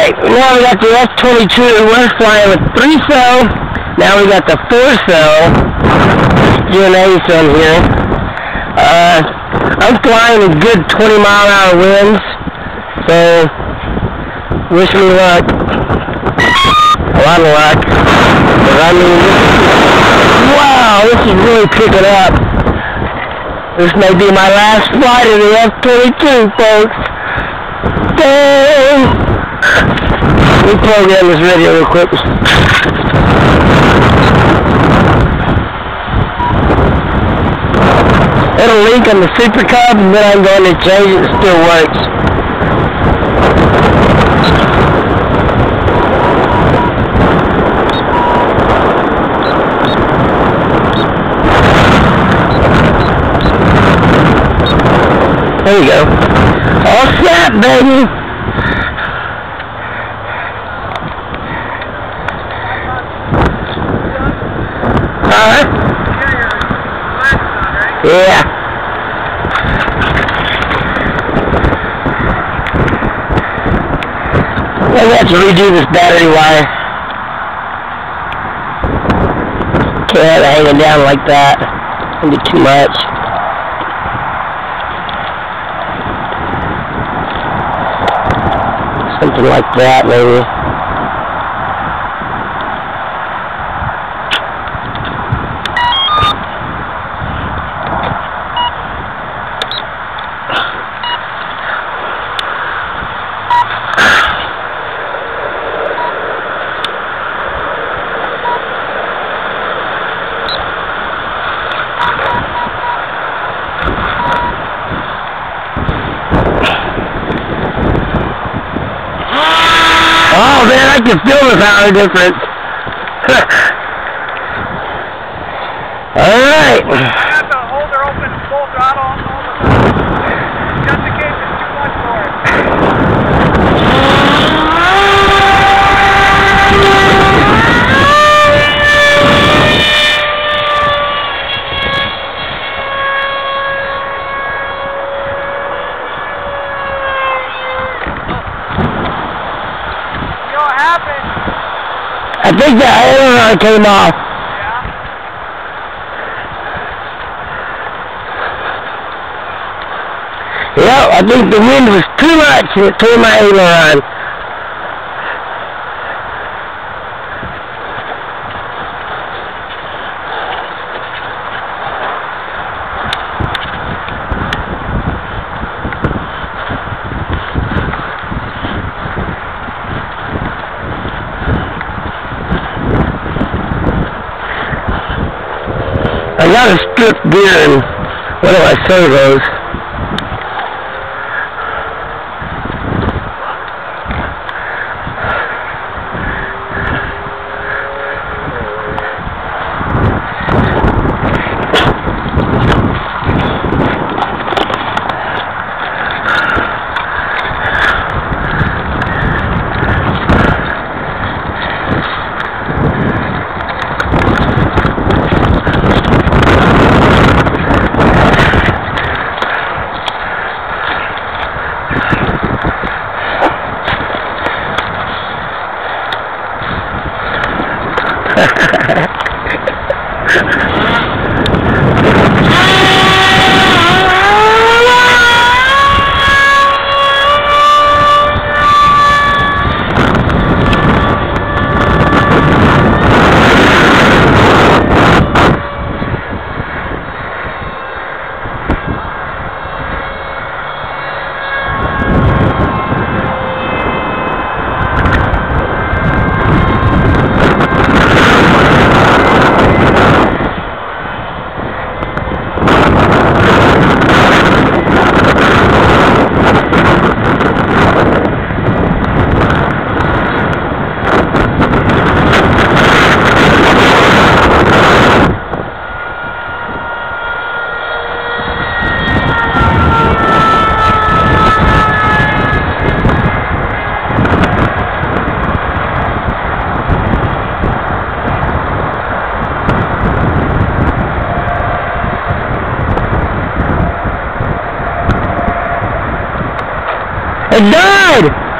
Alright, now we got the F-22. We're flying with three cell. Now we got the four cell. UNA on here. Uh, I'm flying in good 20 mile an hour winds. So, wish me luck. A lot of luck. But I mean, this, wow, this is really picking up. This may be my last flight of the F-22, folks. Dang! Me program this radio real quick. It'll link on the Super Cub and then I'm going to change it. It still works. There you go. Oh, All set, baby. Huh? Yeah. I have to redo this battery wire. Can't have it hanging down like that. It'll be too much. Something like that, maybe. I can feel the power difference. All right. You have to hold her open full throttle all the time. Just in case it's too much for it. You know what happened? I think the aileron came off. Yeah. Yep, I think the wind was too much and it tore my aileron. I got a strip gear in one of my servos. It died!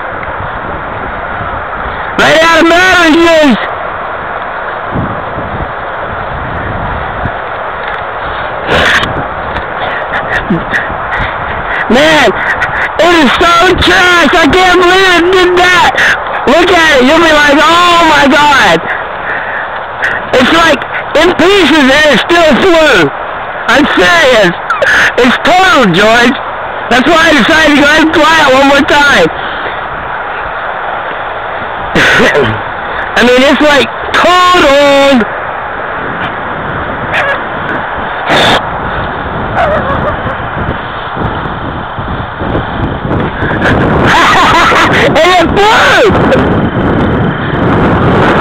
the battery is! Man, it is so trash! I can't believe it did that! Look at it, you'll be like, oh my god! It's like in pieces and it still flew! I'm serious! It's total, George! That's why I decided to go ahead and fly it one more time! I mean, it's like it flew!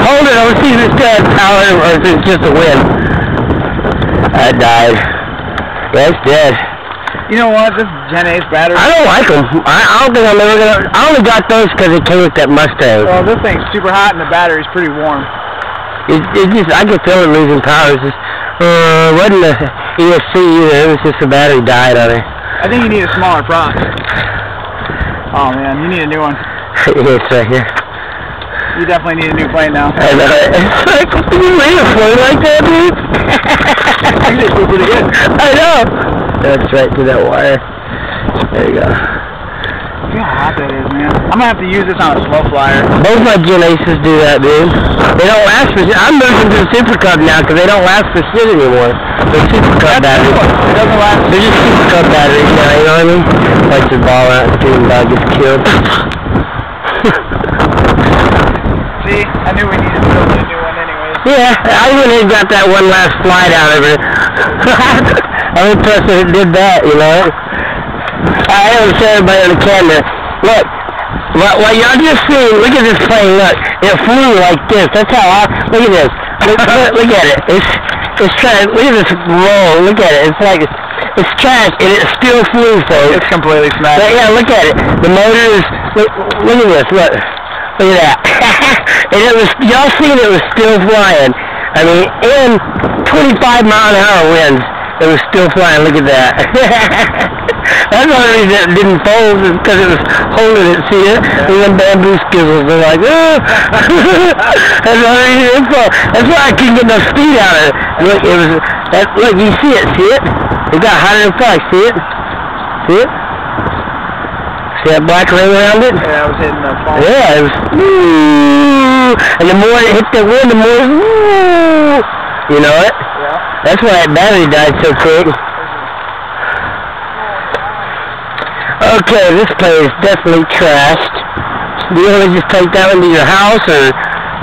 Hold it, I'll see it's got power or if it's just a wind. I died. That's dead. You know what? This Gen Ace battery. I don't like them. I, I don't think I'm ever gonna. I only got those because it came with that Mustang. Well, this thing's super hot and the battery's pretty warm. It, it just, I could feel it losing power. It's just, uh, wasn't the ESC either. It was just the battery died on it. I think you need a smaller prop. Oh man, you need a new one. it's right here. You definitely need a new plane now. I know. It's like, you made a plane like that, dude? Pretty good. I know. That's right to that wire. There you go. Look how hot that is, man. I'm gonna have to use this on a slow flyer. Both my Gen Aces do that, dude. They don't last for shit. I'm moving to the Super Cub now because they don't last for shit anymore. They're Super Cub batteries. It doesn't last. They're just Super Cub batteries now, you know what I mean? Like your ball out and shooting dog gets killed. See, I knew we needed to build a new one anyways. yeah, I went and got that one last flight out of it. I'm impressed that it did that, you know? I haven't show everybody on the camera. Look, what, what y'all just seen, look at this plane, look. It flew like this. That's how I, look at this. Look, look, look at it. It's, it's trying, look at this roll. Look at it. It's like, it's trash and it still flew, folks. It's completely smashed. But yeah, look at it. The motor is, look, look at this, look. Look at that. and it was, y'all seen it was still flying. I mean, in 25 mile an hour winds, it was still flying. Look at that. That's the only reason it didn't fold is because it was holding it, see it? And then bamboo skizzles are like, oh. That's the only reason it folded. That's why I couldn't get enough speed out of it. Look, it was, that, look, you see it, see it? It got hotter than fuck, see it? See it? See that black ring around it? Yeah, I was hitting the phone. Yeah, it was. Ooh, and the more it hit the wind, the more. Ooh, you know it? That's why that battery died so quick. Okay, this place is definitely trashed. Do you want to just take that one to your house, or,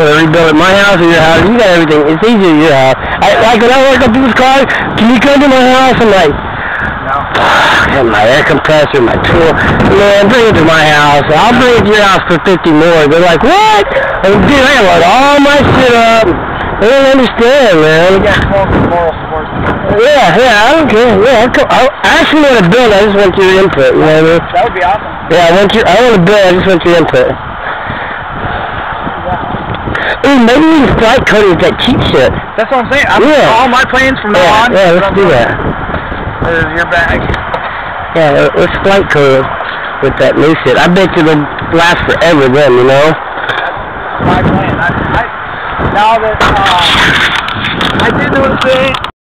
or rebuild at my house or your house? You got everything. It's easier at your house. I, like when I work up people's cars, can you come to my house? I'm like, and my air compressor, my tool. Man, bring it to my house. I'll bring it to your house for 50 more. They're like, what? And dude, I load all my shit up. They don't understand, man. You got smoke and moral support. Yeah, yeah, I don't care. Yeah, I'll co- I, I actually want to build. I just want your input. You know what I mean? That would be awesome. Yeah, I want your. I want to build. I just want your input. Ooh, maybe we can flight code with that cheap shit. That's what I'm saying. I'm, Yeah. All my plans from now Yeah, on. yeah, let's do that. There's your bag. Yeah, let- let's flight code with that new shit. I bet you it'll last forever then, you know? my plane. Now that uh, I did notice it